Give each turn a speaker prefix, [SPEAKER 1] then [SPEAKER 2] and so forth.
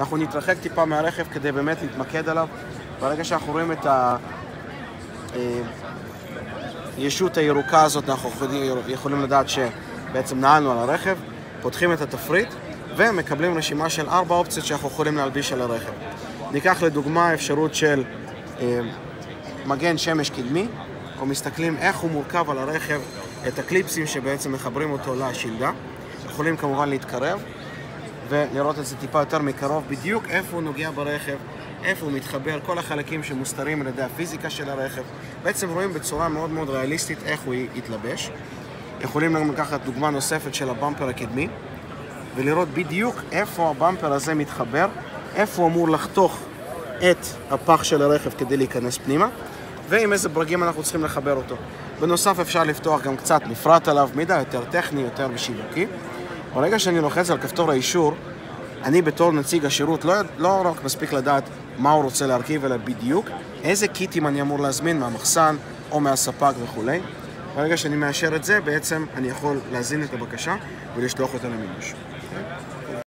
[SPEAKER 1] אנחנו נתרחק טיפה מהרכב כדי באמת להתמקד עליו. ברגע שאנחנו רואים את הישות הירוקה הזאת, אנחנו יכולים לדעת שבעצם נעלנו על הרכב, פותחים את התפריט ומקבלים רשימה של ארבע אופציות שאנחנו יכולים להלביש על הרכב. ניקח לדוגמה אפשרות של אה, מגן שמש קדמי, אנחנו מסתכלים איך הוא מורכב על הרכב, את הקליפסים שבעצם מחברים אותו לשלדה. יכולים כמובן להתקרב ולראות את זה טיפה יותר מקרוב, בדיוק איפה הוא נוגע ברכב, איפה הוא מתחבר, כל החלקים שמוסתרים על ידי הפיזיקה של הרכב. בעצם רואים בצורה מאוד מאוד ריאליסטית איך הוא יתלבש. יכולים גם לקחת דוגמה נוספת של הבמפר הקדמי ולראות בדיוק איפה הבמפר הזה מתחבר, איפה הוא אמור לחתוך את הפח של הרכב כדי להיכנס פנימה ועם איזה ברגים אנחנו צריכים לחבר אותו. בנוסף אפשר לפתוח גם קצת מפרט עליו, מידע יותר טכני, יותר ושיווקי. ברגע שאני לוחץ על כפתור האישור, אני בתור נציג השירות לא, לא רק מספיק לדעת מה הוא רוצה להרכיב, אלא בדיוק איזה קיטים אני אמור להזמין מהמחסן או מהספק וכולי. ברגע שאני מאשר את זה, בעצם אני יכול להזין את הבקשה ולשלוח אותה למימוש. Okay?